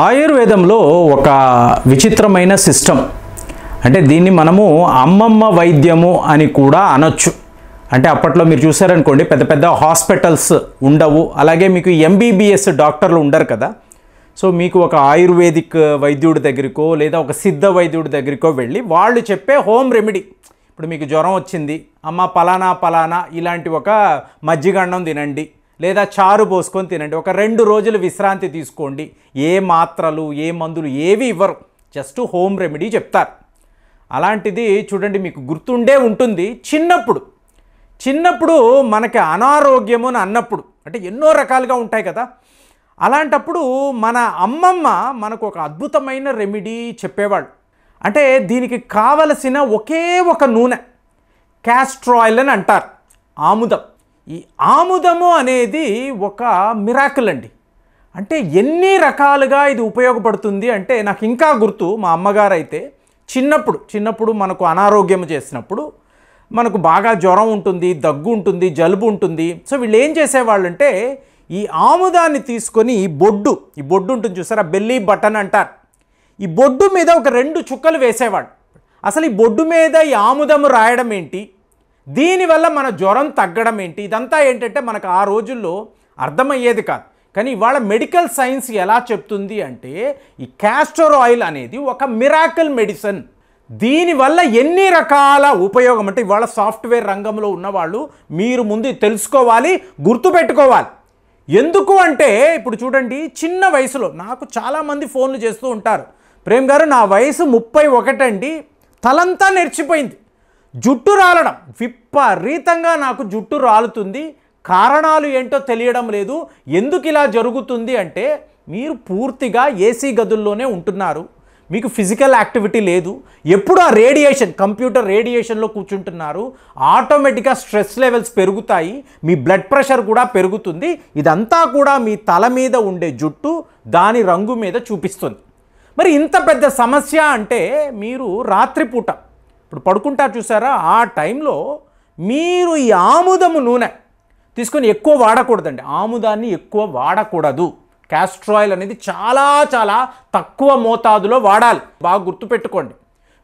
ఆయుర్వేదంలో ఒక విచిత్రమైన సిస్టమ్ అంటే దీన్ని మనము అమ్మమ్మ వైద్యము అని కూడా అనొచ్చు. అంటే అప్పట్లో మీరు చూసారనుకోండి పెద్ద పెద్ద హాస్పిటల్స్ ఉండవు. అలాగే మీకు ఎంబీబీఎస్ డాక్టర్లు ఉండరు కదా. సో మీకు ఒక ఆయుర్వేదిక్ వైద్యుడి దగ్గరికో లేదా ఒక సిద్ధ వైద్యుడి దగ్గరికో వెళ్ళి వాళ్ళు చెప్పే హోమ్ రెమెడీ. ఇప్పుడు మీకు జ్వరం వచ్చింది అమ్మ పలానా పలానా ఇలాంటి ఒక మజ్జిగన్నం తినండి. లేదా చారు పోసుకొని తినండి. ఒక రెండు రోజులు విశ్రాంతి తీసుకోండి. ఏ మాత్రలు ఏ మందులు ఏవి ఇవ్వరు. జస్ట్ హోమ్ రెమెడీ చెప్తారు. అలాంటిది చూడండి మీకు గుర్తుండే ఉంటుంది చిన్నప్పుడు. చిన్నప్పుడు మనకి అనారోగ్యము అని అన్నప్పుడు. అంటే ఎన్నో రకాలుగా ఉంటాయి కదా. అలాంటప్పుడు మన అమ్మమ్మ మనకు ఒక అద్భుతమైన రెమెడీ చెప్పేవాళ్ళు. అంటే దీనికి కావలసిన ఒకే ఒక నూనె. క్యాస్ట్రాయిల్ అని అంటారు. ఆముదం. ఈ ఆముదము అనేది ఒక మిరాకిల్ అండి. అంటే ఎన్ని రకాలుగా ఇది ఉపయోగపడుతుంది అంటే నాకు ఇంకా గుర్తు మా అమ్మగారు అయితే చిన్నప్పుడు చిన్నప్పుడు మనకు అనారోగ్యం చేసినప్పుడు మనకు బాగా జ్వరం ఉంటుంది దగ్గు ఉంటుంది జలుబు ఉంటుంది. సో వీళ్ళు ఏం చేసేవాళ్ళు అంటే ఈ ఆముదాన్ని తీసుకొని ఈ బొడ్డు ఈ బొడ్డు ఉంటుంది చూసారా బెల్లీ బటన్ అంటారు. ఈ బొడ్డు మీద ఒక రెండు చుక్కలు వేసేవాడు అసలు ఈ బొడ్డు మీద ఈ ఆముదము రాయడం ఏంటి? దీనివల్ల మన జ్వరం తగ్గడం ఏంటి? ఇదంతా ఏంటంటే మనకు ఆ రోజుల్లో అర్థమయ్యేది కాదు. కానీ ఇవాళ మెడికల్ సైన్స్ ఎలా చెప్తుంది అంటే ఈ క్యాస్టర్ ఆయిల్ అనేది ఒక మిరాకల్ మెడిసిన్ దీనివల్ల ఎన్ని రకాల ఉపయోగం అంటే ఇవాళ సాఫ్ట్వేర్ రంగంలో ఉన్నవాళ్ళు మీరు ముందు తెలుసుకోవాలి గుర్తుపెట్టుకోవాలి. ఎందుకు అంటే ఇప్పుడు చూడండి చిన్న వయసులో నాకు చాలామంది ఫోన్లు చేస్తూ ఉంటారు. ప్రేమ్ గారు నా వయసు ముప్పై ఒకటండి. తలంతా నెరిచిపోయింది. జుట్టు రాలడం. విపరీతంగా నాకు జుట్టు రాలుతుంది. కారణాలు ఏంటో తెలియడం లేదు. ఎందుకు ఇలా జరుగుతుంది అంటే మీరు పూర్తిగా ఏసీ గదుల్లోనే ఉంటున్నారు. మీకు ఫిజికల్ యాక్టివిటీ లేదు. ఎప్పుడు ఆ రేడియేషన్ కంప్యూటర్ రేడియేషన్లో కూర్చుంటున్నారు. ఆటోమేటిక్గా స్ట్రెస్ లెవెల్స్ పెరుగుతాయి. మీ బ్లడ్ ప్రెషర్ కూడా పెరుగుతుంది. ఇదంతా కూడా మీ తల మీద ఉండే జుట్టు దాని రంగు మీద చూపిస్తుంది. మరి ఇంత పెద్ద సమస్య అంటే మీరు రాత్రిపూట ఇప్పుడు పడుకుంటారు చూసారా? ఆ టైంలో మీరు ఈ ఆముదము నూనె తీసుకొని ఎక్కువ వాడకూడదండి. ఆముదాన్ని ఎక్కువ వాడకూడదు. క్యాస్ట్రాయిల్ అనేది చాలా చాలా తక్కువ మోతాదులో వాడాలి. బాగా గుర్తుపెట్టుకోండి.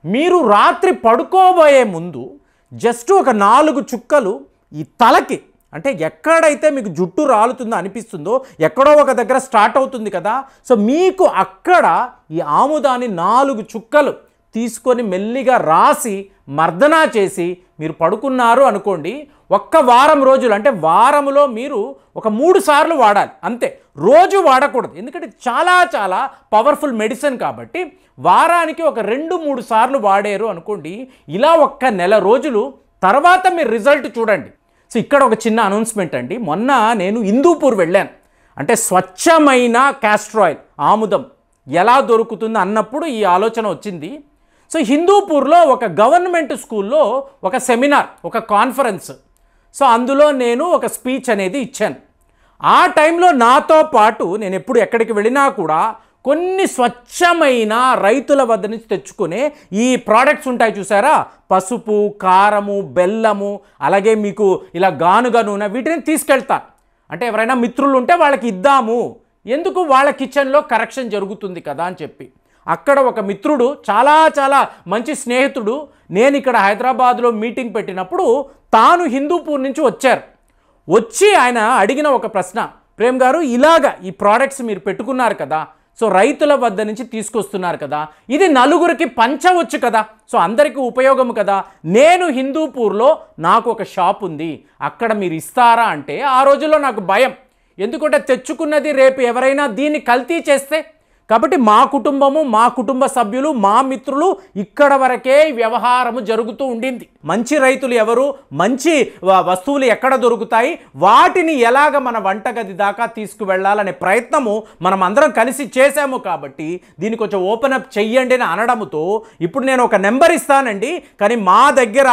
మీరు రాత్రి పడుకోబోయే ముందు జస్ట్ ఒక నాలుగు చుక్కలు ఈ తలకి అంటే ఎక్కడైతే మీకు జుట్టు రాలుతుందో అనిపిస్తుందో ఎక్కడో ఒక దగ్గర స్టార్ట్ అవుతుంది కదా. సో మీకు అక్కడ ఈ ఆముదాన్ని నాలుగు చుక్కలు తీసుకొని మెల్లిగా రాసి మర్దనా చేసి మీరు పడుకున్నారు అనుకోండి ఒక్క వారం రోజులు అంటే వారములో మీరు ఒక మూడు సార్లు వాడాలి అంతే. రోజు వాడకూడదు ఎందుకంటే చాలా చాలా పవర్ఫుల్ మెడిసిన్ కాబట్టి వారానికి ఒక రెండు మూడు సార్లు వాడారు అనుకోండి ఇలా ఒక్క నెల రోజులు తర్వాత మీరు రిజల్ట్ చూడండి. సో ఇక్కడ ఒక చిన్న అనౌన్స్మెంట్ అండి. మొన్న నేను హిందూపూర్ వెళ్ళాను. అంటే స్వచ్ఛమైన క్యాస్ట్రాయిల్ ఆముదం ఎలా దొరుకుతుంది అన్నప్పుడు ఈ ఆలోచన వచ్చింది. సో హిందూపూర్లో ఒక గవర్నమెంట్ స్కూల్లో ఒక సెమినార్ ఒక కాన్ఫరెన్స్. సో అందులో నేను ఒక స్పీచ్ అనేది ఇచ్చాను. ఆ టైంలో నాతో పాటు నేను ఎప్పుడు ఎక్కడికి వెళ్ళినా కూడా కొన్ని స్వచ్ఛమైన రైతుల వద్ద నుంచి తెచ్చుకునే ఈ ప్రోడక్ట్స్ ఉంటాయి చూసారా? పసుపు కారము బెల్లము అలాగే మీకు ఇలా గానుగ నూనె వీటిని తీసుకెళ్తాను. అంటే ఎవరైనా మిత్రులు ఉంటే వాళ్ళకి ఇద్దాము. ఎందుకు? వాళ్ళ కిచెన్లో కరెక్షన్ జరుగుతుంది కదా అని చెప్పి. అక్కడ ఒక మిత్రుడు చాలా చాలా మంచి స్నేహితుడు. నేను ఇక్కడ హైదరాబాద్లో మీటింగ్ పెట్టినప్పుడు తాను హిందూపూర్ నుంచి వచ్చారు. వచ్చి ఆయన అడిగిన ఒక ప్రశ్న ప్రేమ్ గారు ఇలాగా ఈ ప్రోడక్ట్స్ మీరు పెట్టుకున్నారు కదా సో రైతుల వద్ద నుంచి తీసుకొస్తున్నారు కదా ఇది నలుగురికి పంచవచ్చు కదా సో అందరికీ ఉపయోగం కదా నేను హిందూపూర్లో నాకు ఒక షాప్ ఉంది అక్కడ మీరు ఇస్తారా? అంటే ఆ రోజుల్లో నాకు భయం. ఎందుకంటే తెచ్చుకున్నది రేపు ఎవరైనా దీన్ని కల్తీ చేస్తే కాబట్టి మా కుటుంబము మా కుటుంబ సభ్యులు మా మిత్రులు ఇక్కడ వరకే వ్యవహారము జరుగుతూ ఉండింది. మంచి రైతులు ఎవరు? మంచి వస్తువులు ఎక్కడ దొరుకుతాయి? వాటిని ఎలాగ మన వంటగది దాకా తీసుకువెళ్ళాలనే ప్రయత్నము మనం అందరం కలిసి చేశాము కాబట్టి దీన్ని కొంచెం ఓపెన్ అప్ చెయ్యండి అని అనడముతో ఇప్పుడు నేను ఒక నెంబర్ ఇస్తానండి. కానీ మా దగ్గర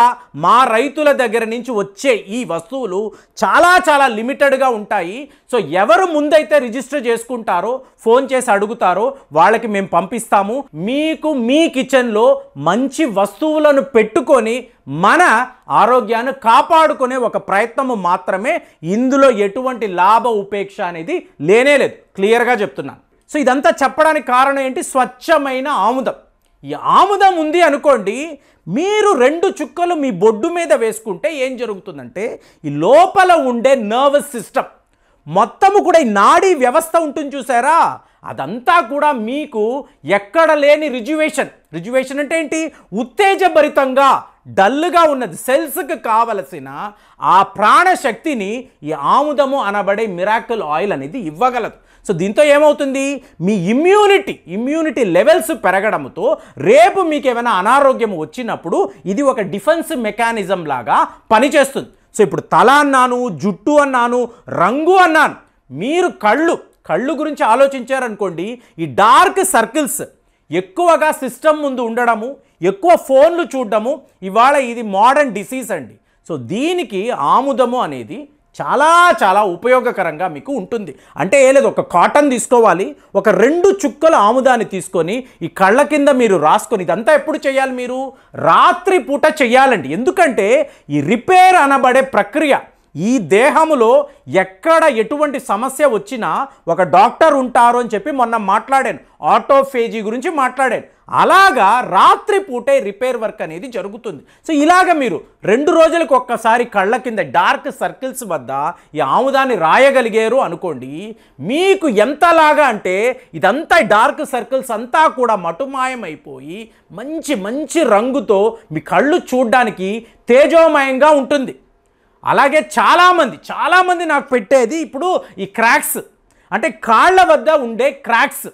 మా రైతుల దగ్గర నుంచి వచ్చే ఈ వస్తువులు చాలా చాలా లిమిటెడ్గా ఉంటాయి. సో ఎవరు ముందైతే రిజిస్టర్ చేసుకుంటారో ఫోన్ చేసి అడుగుతారో వాళ్ళకి మేము పంపిస్తాము. మీకు మీ కిచెన్లో మంచి వస్తువులను పెట్టుకొని మన ఆరోగ్యాన్ని కాపాడుకునే ఒక ప్రయత్నము మాత్రమే ఇందులో ఎటువంటి లాభ ఉపేక్ష అనేది లేనే లేదు. క్లియర్గా చెప్తున్నాను. సో ఇదంతా చెప్పడానికి కారణం ఏంటి? స్వచ్ఛమైన ఆముదం. ఈ ఆముదం ఉంది అనుకోండి మీరు రెండు చుక్కలు మీ బొడ్డు మీద వేసుకుంటే ఏం జరుగుతుందంటే ఈ లోపల ఉండే నర్వస్ సిస్టమ్ మొత్తము కూడా ఈ నాడీ వ్యవస్థ ఉంటుంది చూసారా? అదంతా కూడా మీకు ఎక్కడ లేని రిజువేషన్. రిజువేషన్ అంటే ఏంటి? ఉత్తేజభరితంగా డల్గా ఉన్నది. సెల్స్కి కావలసిన ఆ ప్రాణశక్తిని ఈ ఆముదము అనబడే మిరాకిల్ ఆయిల్ అనేది ఇవ్వగలదు. సో దీంతో ఏమవుతుంది? మీ ఇమ్యూనిటీ ఇమ్యూనిటీ లెవెల్స్ పెరగడంతో రేపు మీకు ఏమైనా అనారోగ్యం వచ్చినప్పుడు ఇది ఒక డిఫెన్స్ మెకానిజం లాగా పనిచేస్తుంది. సో ఇప్పుడు తల అన్నాను జుట్టు అన్నాను రంగు అన్నాను. మీరు కళ్ళు కళ్ళు గురించి ఆలోచించారనుకోండి ఈ డార్క్ సర్కిల్స్ ఎక్కువగా సిస్టమ్ ముందు ఉండడము ఎక్కువ ఫోన్లు చూడడము ఇవాళ ఇది మోడర్న్ డిసీజ్ అండి. సో దీనికి ఆముదము అనేది చాలా చాలా ఉపయోగకరంగా మీకు ఉంటుంది. అంటే ఏ లేదు ఒక కాటన్ తీసుకోవాలి ఒక రెండు చుక్కల ఆముదాన్ని తీసుకొని ఈ కళ్ళ కింద మీరు రాసుకొని ఇదంతా ఎప్పుడు చేయాలి మీరు? రాత్రి పూట చేయాలండి. ఎందుకంటే ఈ రిపేర్ అనబడే ప్రక్రియ ఈ దేహములో ఎక్కడ ఎటువంటి సమస్య వచ్చినా ఒక డాక్టర్ ఉంటారు అని చెప్పి మొన్న మాట్లాడాను. ఆటోఫేజీ గురించి మాట్లాడాను. అలాగా రాత్రి పూటే రిపేర్ వర్క్ అనేది జరుగుతుంది. సో ఇలాగ మీరు రెండు రోజులకు ఒక్కసారి కళ్ళ కింద డార్క్ సర్కిల్స్ వద్ద ఈ ఆముదాన్ని రాయగలిగారు అనుకోండి మీకు ఎంతలాగా అంటే ఇదంతా డార్క్ సర్కిల్స్ అంతా కూడా మటుమాయమైపోయి మంచి మంచి రంగుతో మీ కళ్ళు చూడడానికి తేజోమయంగా ఉంటుంది. అలాగే చాలామంది చాలామంది నాకు పెట్టేది ఇప్పుడు ఈ క్రాక్స్. అంటే కాళ్ళ వద్ద ఉండే క్రాక్స్.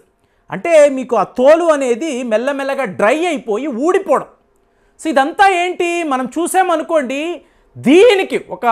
అంటే మీకు ఆ తోలు అనేది మెల్లమెల్లగా డ్రై అయిపోయి ఊడిపోవడం. సో ఇదంతా ఏంటి? మనం చూసామనుకోండి దీనికి ఒక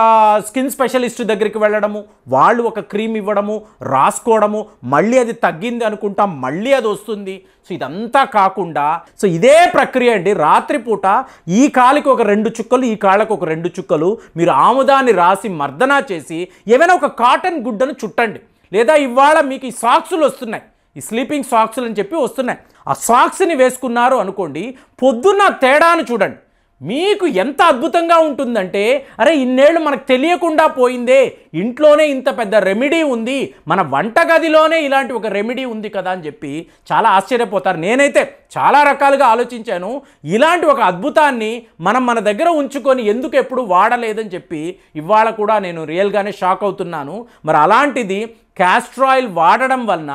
స్కిన్ స్పెషలిస్ట్ దగ్గరికి వెళ్ళడము వాళ్ళు ఒక క్రీమ్ ఇవ్వడము రాసుకోవడము మళ్ళీ అది తగ్గింది అనుకుంటాం మళ్ళీ అది వస్తుంది. సో ఇదంతా కాకుండా సో ఇదే ప్రక్రియ అండి. రాత్రిపూట ఈ కాలికి ఒక రెండు చుక్కలు ఈ కాళ్ళకు ఒక రెండు చుక్కలు మీరు ఆముదాన్ని రాసి మర్దనా చేసి ఏమైనా ఒక కాటన్ గుడ్డను చుట్టండి. లేదా ఇవాళ మీకు ఈ సాక్సులు వస్తున్నాయి. ఈ స్లీపింగ్ సాక్స్లు అని చెప్పి వస్తున్నాయి. ఆ సాక్స్ని వేసుకున్నారు అనుకోండి పొద్దున్న తేడాను చూడండి. మీకు ఎంత అద్భుతంగా ఉంటుందంటే అరే ఇన్నేళ్ళు మనకు తెలియకుండా పోయిందే ఇంట్లోనే ఇంత పెద్ద రెమెడీ ఉంది మన వంటగదిలోనే ఇలాంటి ఒక రెమెడీ ఉంది కదా అని చెప్పి చాలా ఆశ్చర్యపోతారు. నేనైతే చాలా రకాలుగా ఆలోచించాను ఇలాంటి ఒక అద్భుతాన్ని మనం మన దగ్గర ఉంచుకొని ఎందుకు ఎప్పుడు వాడలేదని చెప్పి ఇవాళ కూడా నేను రియల్గానే షాక్ అవుతున్నాను. మరి అలాంటిది క్యాస్ట్రాయిల్ వాడడం వలన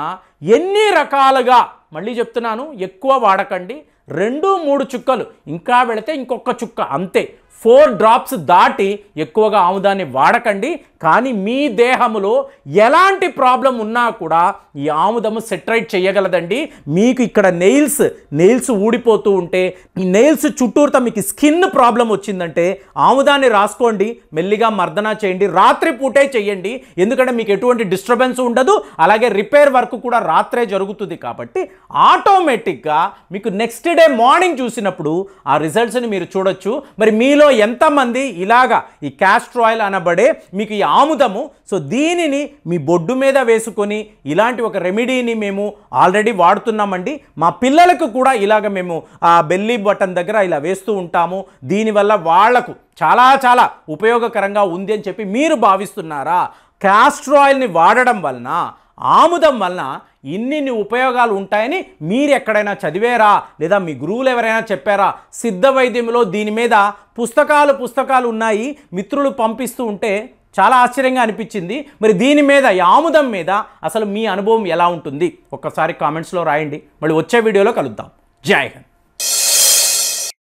ఎన్ని రకాలుగా మళ్ళీ చెప్తున్నాను ఎక్కువ వాడకండి రెండు మూడు చుక్కలు. ఇంకా వెళితే ఇంకొక చుక్క. అంతే. ఫోర్ డ్రాప్స్ దాటి ఎక్కువగా ఆముదాన్ని వాడకండి. కానీ మీ దేహములో ఎలాంటి ప్రాబ్లం ఉన్నా కూడా ఈ ఆముదము సెట్రైట్ చేయగలదండి. మీకు ఇక్కడ నెయిల్స్ నెయిల్స్ ఊడిపోతూ ఉంటే ఈ నెయిల్స్ చుట్టూరుతా మీకు స్కిన్ ప్రాబ్లం వచ్చిందంటే ఆముదాన్ని రాసుకోండి. మెల్లిగా మర్దన చేయండి. రాత్రి పూటే చేయండి. ఎందుకంటే మీకు ఎటువంటి డిస్టర్బెన్స్ ఉండదు. అలాగే రిపేర్ వర్క్ కూడా రాత్రే జరుగుతుంది కాబట్టి ఆటోమేటిక్గా మీకు నెక్స్ట్ డే మార్నింగ్ చూసినప్పుడు ఆ రిజల్ట్స్ని మీరు చూడొచ్చు. మరి మీలో ఎంతమంది ఇలాగా ఈ క్యాస్ట్రాయిల్ అనబడే మీకు ఈ ఆముదము? సో దీనిని మీ బొడ్డు మీద వేసుకొని ఇలాంటి ఒక రెమెడీని మేము ఆల్రెడీ వాడుతున్నామండి. మా పిల్లలకు కూడా ఇలాగ మేము ఆ బెల్లీ బటన్ దగ్గర ఇలా వేస్తూ ఉంటాము. దీనివల్ల వాళ్ళకు చాలా చాలా ఉపయోగకరంగా ఉంది అని చెప్పి మీరు భావిస్తున్నారా? క్యాస్ట్రాయిల్ని వాడడం వలన ఆముదం వలన ఇన్నిన్ని ఉపయోగాలు ఉంటాయని మీరు ఎక్కడైనా చదివారా? లేదా మీ గురువులు ఎవరైనా చెప్పారా? సిద్ధ వైద్యంలో దీని మీద పుస్తకాలు పుస్తకాలు ఉన్నాయి మిత్రులు పంపిస్తూ ఉంటే చాలా ఆశ్చర్యంగా అనిపించింది. మరి దీని మీద ఈ ఆముదం మీద అసలు మీ అనుభవం ఎలా ఉంటుంది? ఒక్కసారి కామెంట్స్లో రాయండి. మళ్ళీ వచ్చే వీడియోలో కలుద్దాం. జై హింద్.